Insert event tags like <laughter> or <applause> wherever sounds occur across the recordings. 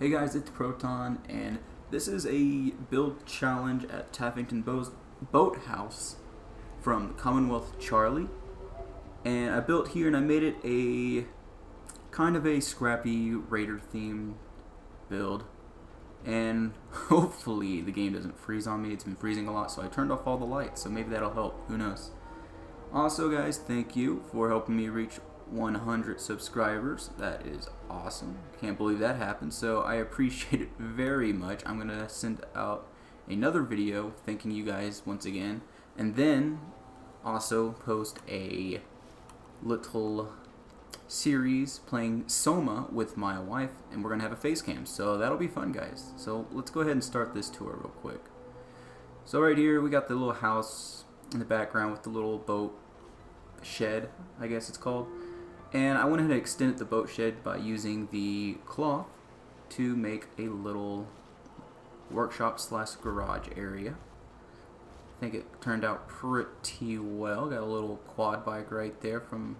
Hey guys, it's Proton, and this is a build challenge at Taffington Bo's Boathouse from Commonwealth Charlie. And I built here and I made it a kind of a scrappy Raider themed build. And <laughs> hopefully the game doesn't freeze on me. It's been freezing a lot, so I turned off all the lights, so maybe that'll help. Who knows? Also, guys, thank you for helping me reach 100 subscribers. That is awesome. Can't believe that happened. So I appreciate <laughs> it very much. I'm going to send out another video thanking you guys once again. And then also post a little series playing Soma with my wife. And we're going to have a face cam. So that'll be fun, guys. So let's go ahead and start this tour real quick. So right here we got the little house in the background with the little boat shed, I guess it's called. And I went ahead and extended the boat shed by using the cloth to make a little workshop slash garage area. I think it turned out pretty well. Got a little quad bike right there from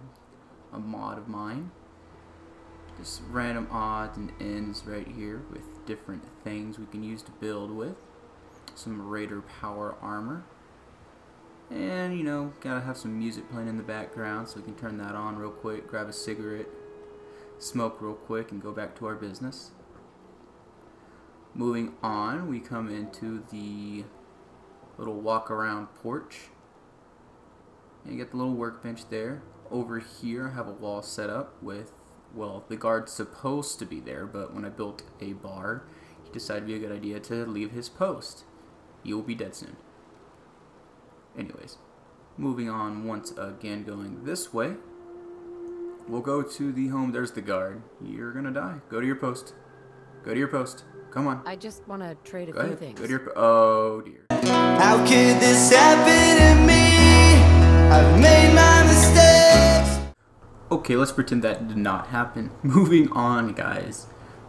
a mod of mine. Just random odds and ends right here with different things we can use to build with. Some Raider power armor. And, you know, gotta have some music playing in the background so we can turn that on real quick, grab a cigarette, smoke real quick, and go back to our business. Moving on, we come into the little walk around porch. And you get the little workbench there. Over here, I have a wall set up with, well, the guard's supposed to be there, but when I built a bar, he decided it'd be a good idea to leave his post. You will be dead soon. Anyways, moving on once again going this way. We'll go to the home. There's the guard. You're gonna die. Go to your post. Go to your post. Come on. I just want to trade a Go few ahead. things. Go to your. po- Oh dear. How could this happen to me? I've made my mistakes. Okay, let's pretend that did not happen. <laughs> Moving on, guys.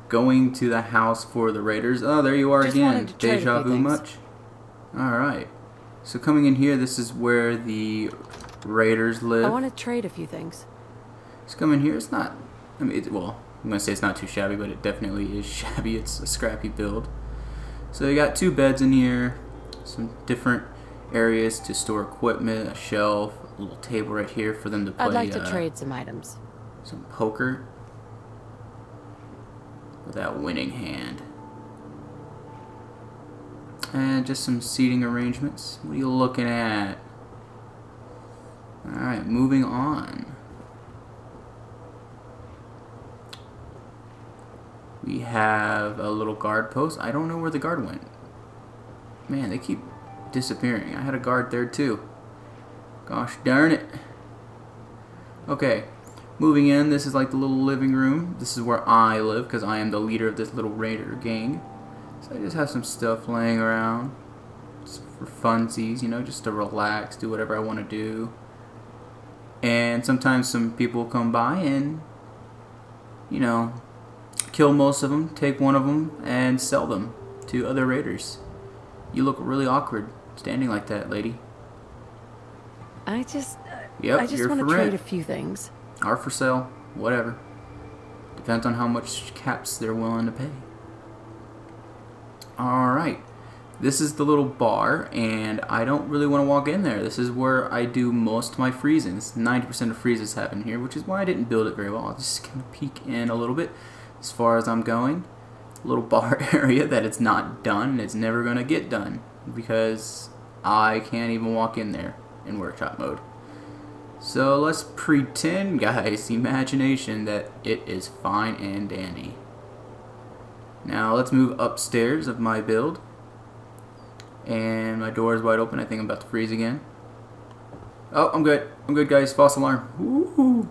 Going to the house for the Raiders. Oh, there you are Just again. wanted to trade a Deja vu things. much? Alright. So coming in here, this is where the Raiders live. I want to trade a few things. Come in here. It's not. I mean, it, well, I'm gonna say it's not too shabby, but it definitely is <laughs> shabby. It's a scrappy build. So you got two beds in here, some different areas to store equipment, a shelf, a little table right here for them to play. I'd like to uh, trade some items. some poker with that winning hand. And just some seating arrangements. What are you looking at? Alright, moving on. We have a little guard post. I don't know where the guard went. Man, they keep disappearing. I had a guard there too. Gosh darn it. Okay, moving in, this is like the little living room. This is where I live because I am the leader of this little raider gang. So I just have some stuff laying around just for funsies, you know, just to relax, do whatever I want to do. And sometimes some people come by and, you know, kill most of them, take one of them, and sell them to other raiders. You look really awkward standing like that, lady. I just, Yep, I just want to trade rent. a few things. are for sale, whatever. Depends on how much caps they're willing to pay. Alright, this is the little bar, and I don't really want to walk in there. This is where I do most of my freezing. This 90% of freezes happen here, which is why I didn't build it very well. I'll just kind of peek in a little bit as far as I'm going. <laughs> little bar <laughs> area that it's not done, and it's never going to get done, because I can't even walk in there in workshop mode. So let's pretend, guys, <laughs> imagination that it is fine and dandy. Now let's move upstairs of my build. And my door is wide open. I think I'm about to freeze again. Oh, I'm good. I'm good, guys. False alarm.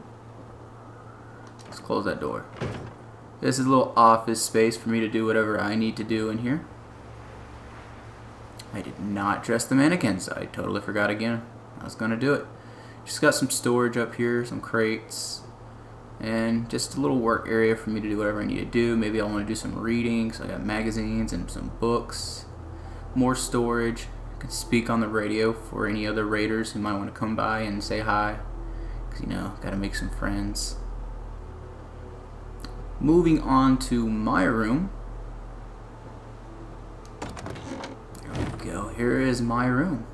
Let's close that door. This is a little office space for me to do whatever I need to do in here. I did not dress the mannequins. I totally forgot again. I was going to do it. Just got some storage up here, some crates, and just a little work area for me to do whatever I need to do. Maybe I want to do some readings. I got magazines and some books, more storage. I can speak on the radio for any other raiders who might want to come by and say hi. Cause you know, gotta make some friends. Moving on to my room. There we go. Here is my room.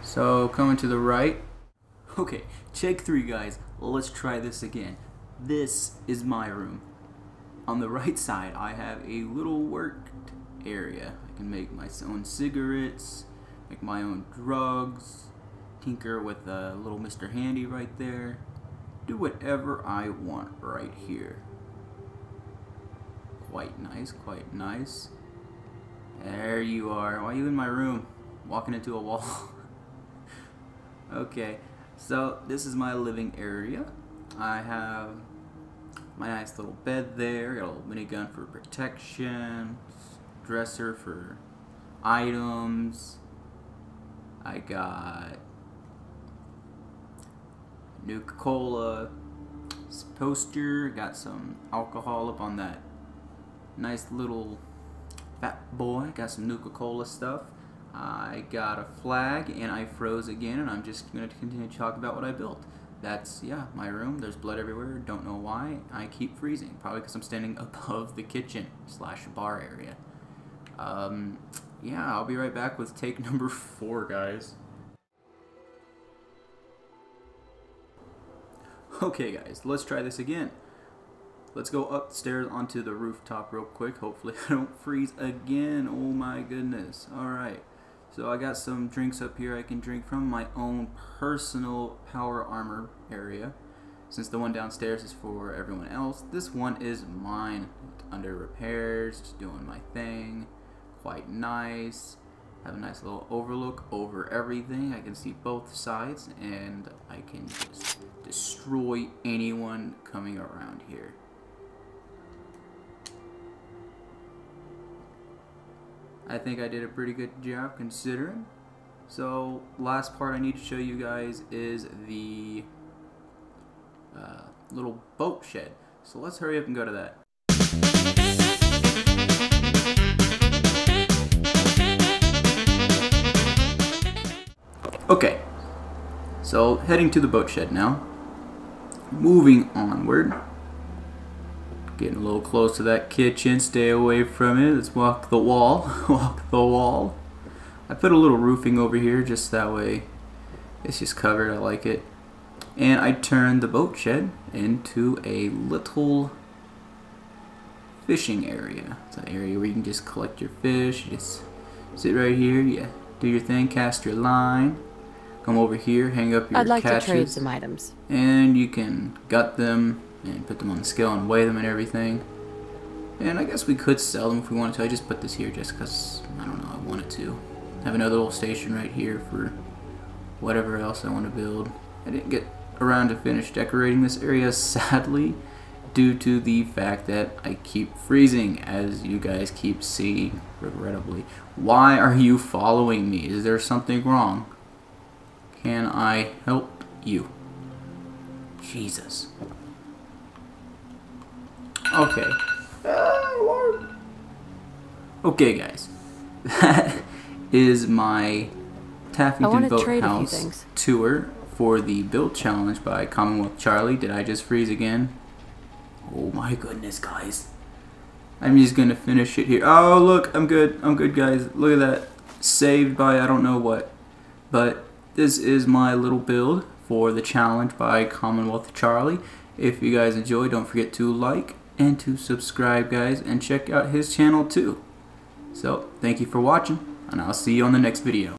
So coming to the right <laughs> Okay, check three guys. Let's try this again. This is my room. On the right side, I have a little worked area. I can make my own cigarettes, make my own drugs, tinker with a little Mr. Handy right there. Do whatever I want right here. Quite nice, quite nice. There you are. Why are you in my room? Walking into a wall. <laughs> okay, so this is my living area. I have my nice little bed there. Got a little minigun for protection. Dresser for items. I got Nuka Cola poster. Got some alcohol up on that nice little fat boy. Got some Nuka Cola stuff. I got a flag and I froze again and I'm just going to continue to talk about what I built. That's, yeah, my room. There's blood everywhere. Don't know why. I keep freezing. Probably because I'm standing <laughs> above the kitchen slash bar area. Um, yeah, I'll be right back with take <laughs> number four, guys. Okay, guys, let's try this again. Let's go upstairs onto the rooftop real quick. Hopefully <laughs> I don't freeze again. Oh my goodness. Alright. So I got some drinks up here I can drink from my own personal power armor area. Since the one downstairs is for everyone else, this one is mine. Under repairs, just doing my thing. Quite nice. Have a nice little overlook over everything. I can see both sides and I can just destroy anyone coming around here. I think I did a pretty good job considering. So last part I need to show you guys is the uh, little boat shed. So let's hurry up and go to that. Okay, so heading to the boat shed now. Moving onward. Getting a little close to that kitchen. Stay away from it. Let's walk the wall. <laughs> walk the wall. I put a little roofing over here just that way it's just covered. I like it. And I turned the boat shed into a little fishing area. It's an area where you can just collect your fish. You just sit right here. Yeah, do your thing. Cast your line. Come over here. Hang up your I'd like catches to trade some items. and you can gut them and put them on the scale and weigh them and everything. And I guess we could sell them if we wanted to. I just put this here just because, I don't know, I wanted to. Have another little station right here for whatever else I want to build. I didn't get around to finish decorating this area, <laughs> sadly, due to the fact that I keep freezing, as you guys keep seeing, regrettably. Why are you following me? Is there something wrong? Can I help you? Jesus. Okay. Okay, guys. That is my Taffington wanna trade a few Boathouse tour for the Build Challenge by Commonwealth Charlie. Did I just freeze again? Oh my goodness, guys. I'm just gonna finish it here. Oh, look, I'm good. I'm good, guys. Look at that. Saved by I don't know what. But this is my little build for the challenge by Commonwealth Charlie. If you guys enjoy, don't forget to like and to subscribe, guys, and check out his channel too. So, thank you for watching, and I'll see you on the next video.